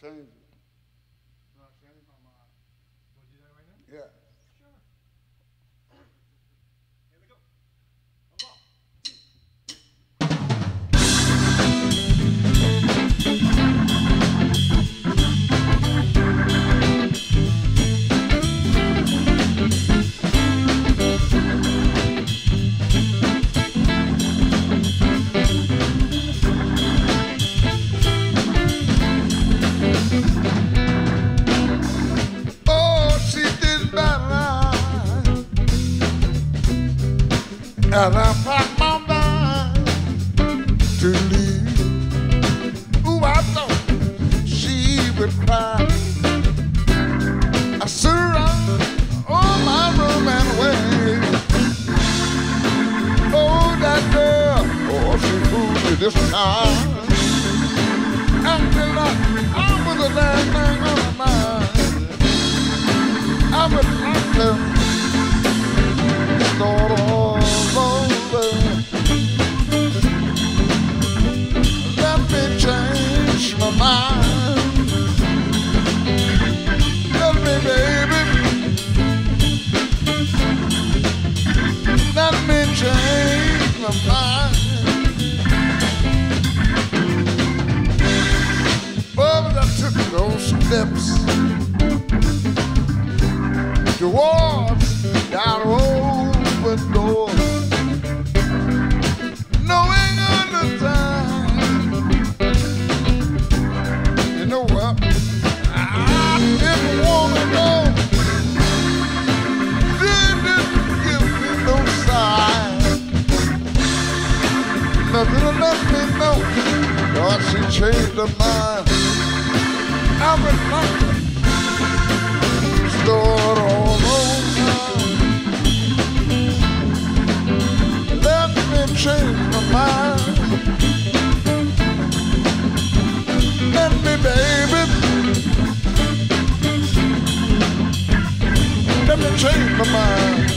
changes. now she changed her mind. Albert London stored all over. Let me change my mind. Let me, baby. Let me change my mind.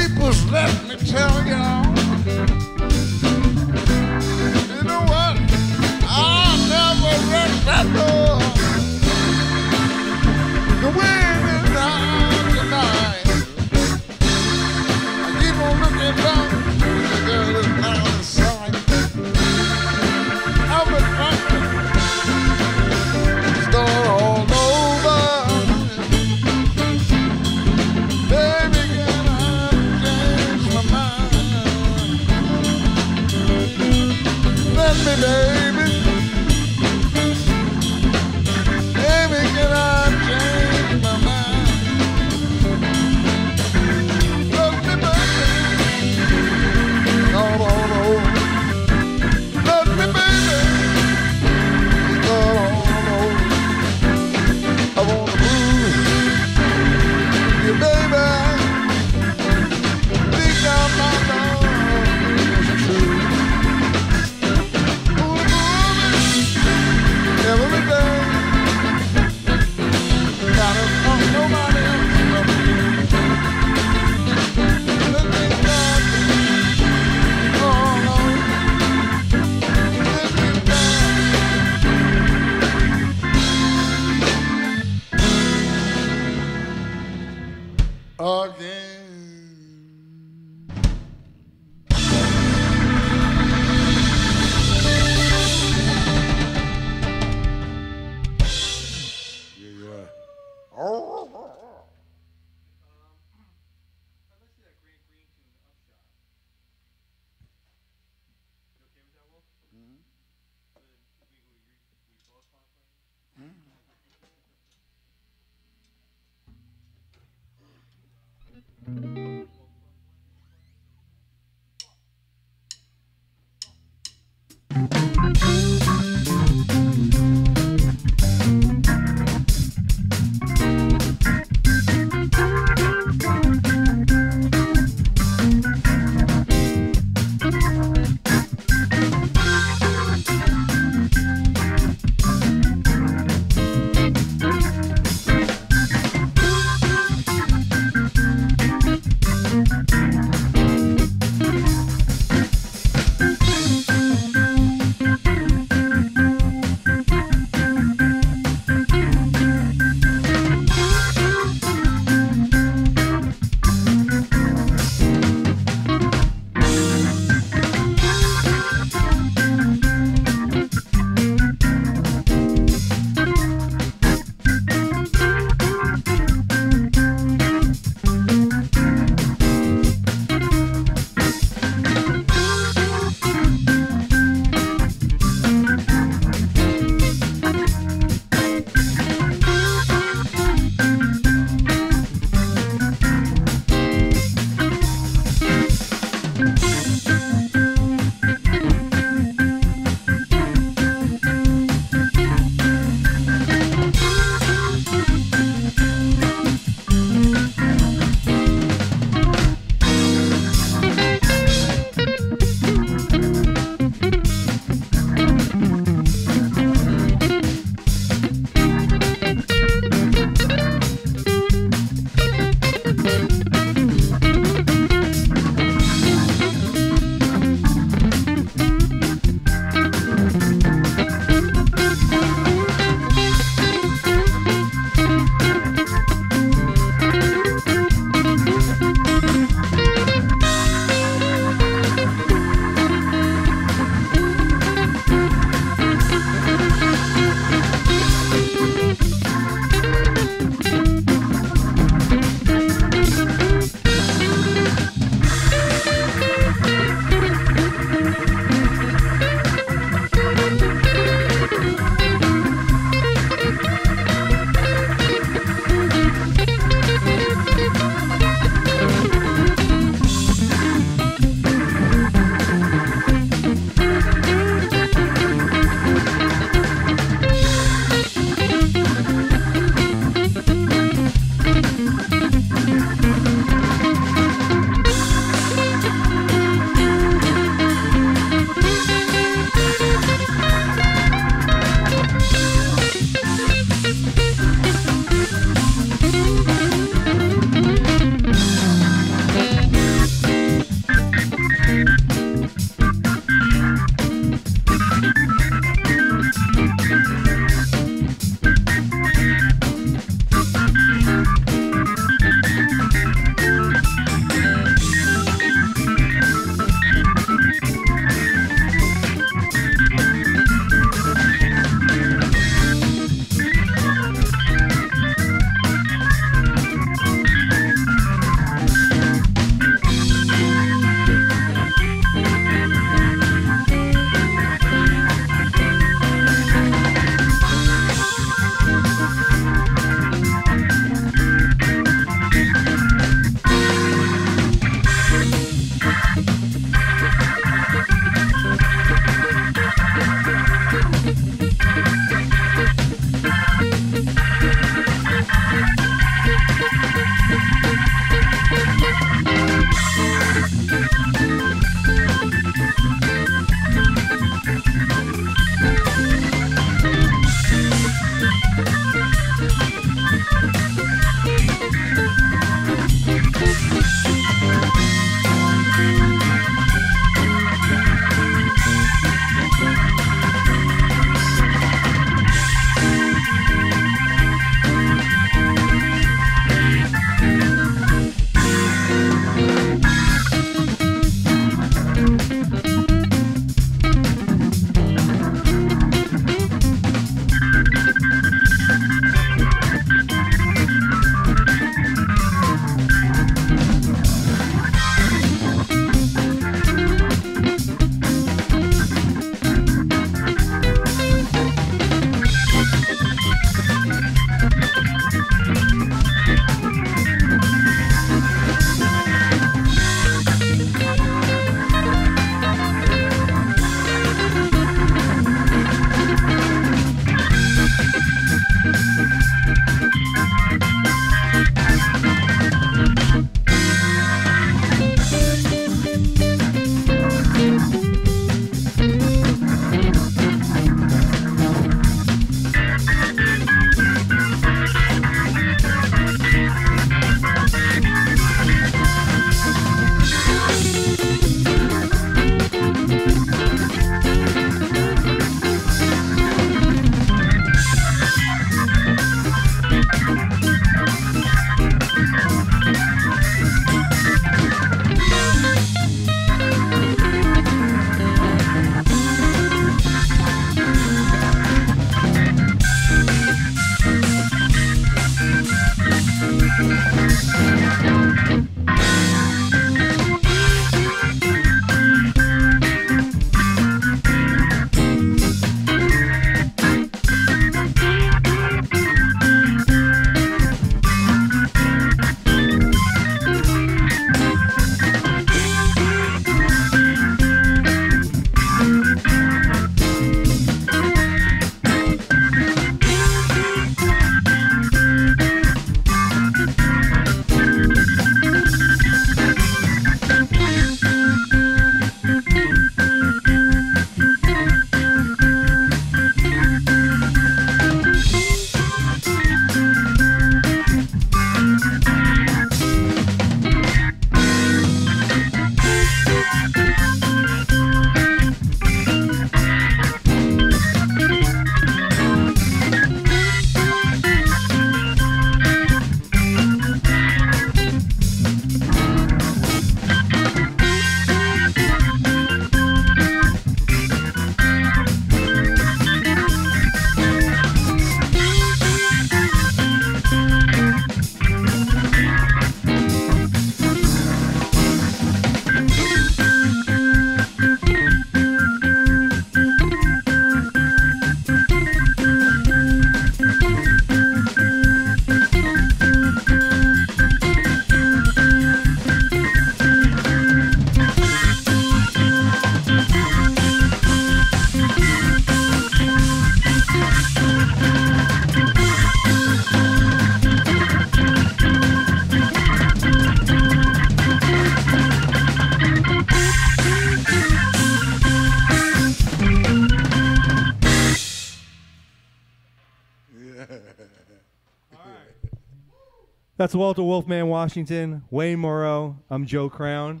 Walter Wolfman Washington, Wayne Maureau. I'm Joe Krown.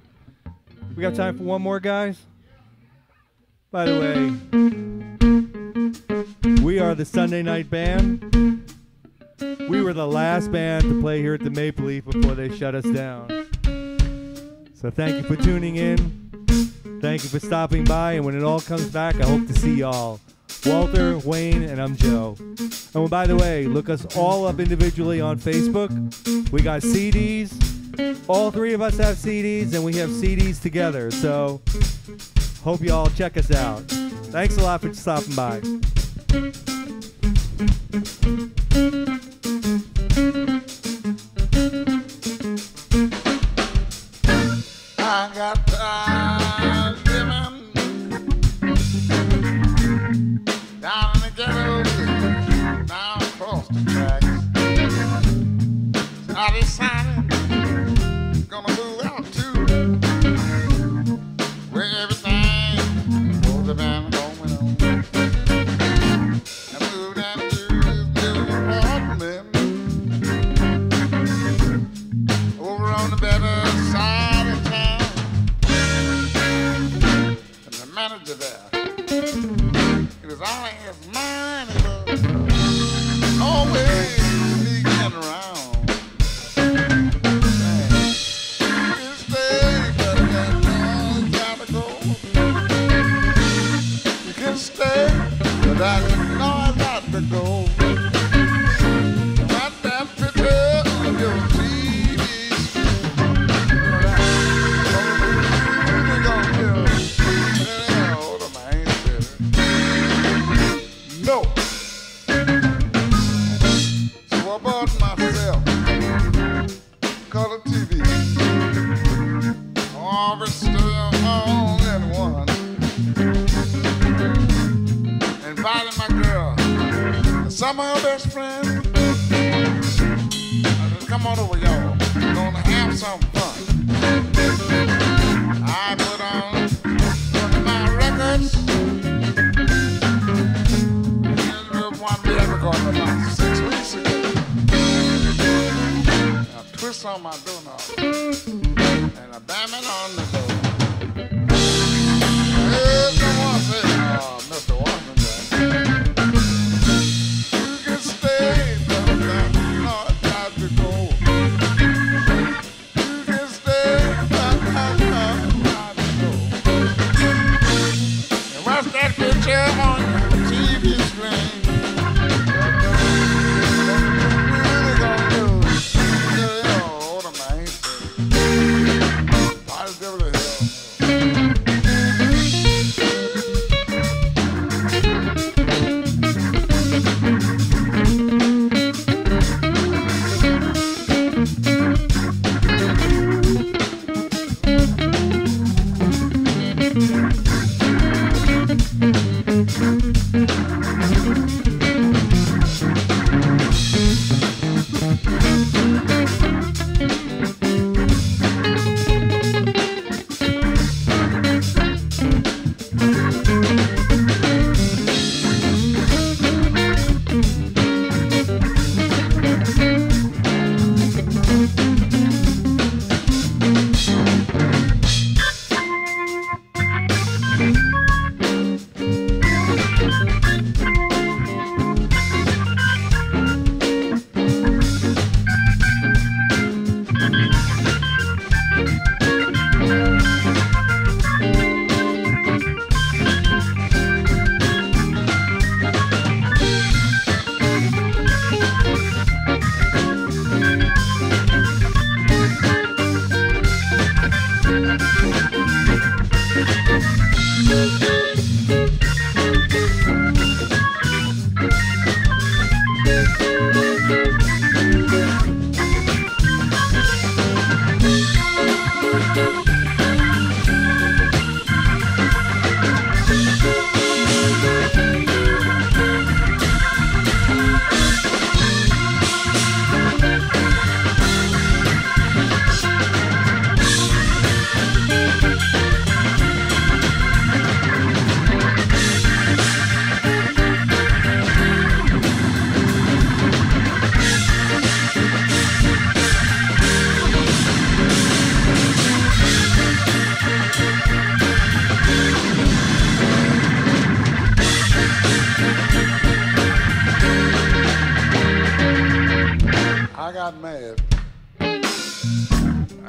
We got time for one more, guys? By the way, we are the Sunday Night Band. We were the last band to play here at the Maple Leaf before they shut us down. So thank you for tuning in. Thank you for stopping by. And when it all comes back, I hope to see y'all. Walter, Wayne, and I'm Joe. And by the way, look us all up individually on Facebook. We got CDs. All three of us have CDs, and we have CDs together. So hope y'all check us out. Thanks a lot for stopping by.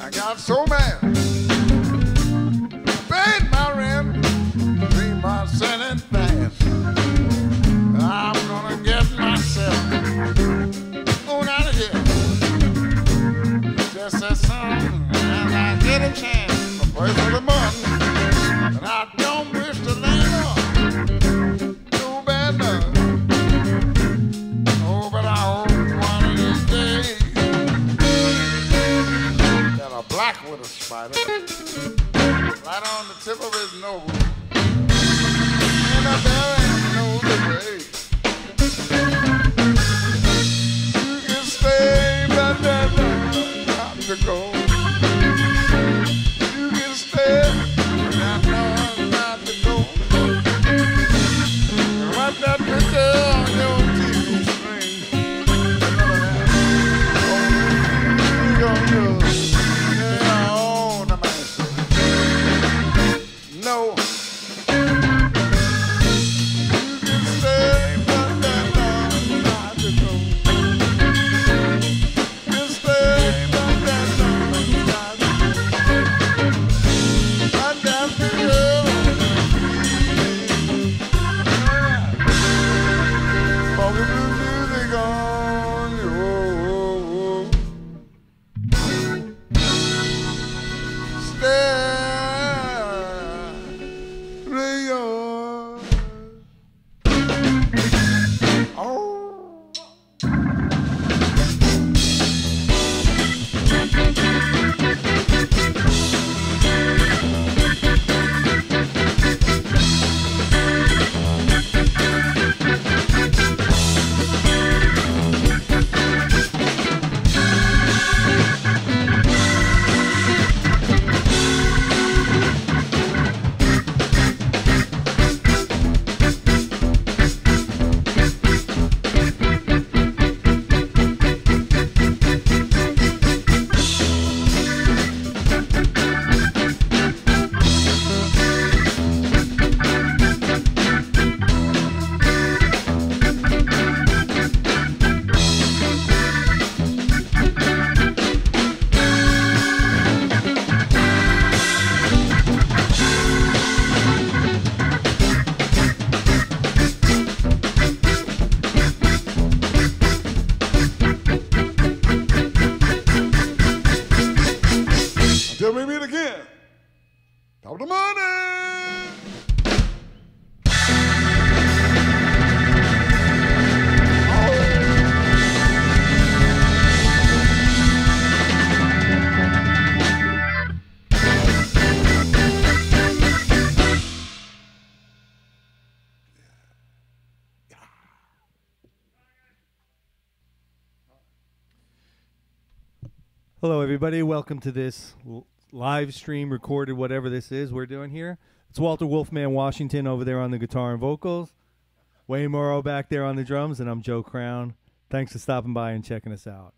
I got so mad. everybody. Welcome to this live stream, recorded, whatever this is we're doing here. It's Walter Wolfman Washington over there on the guitar and vocals, Wayne Maureau back there on the drums, and I'm Joe Krown. Thanks for stopping by and checking us out.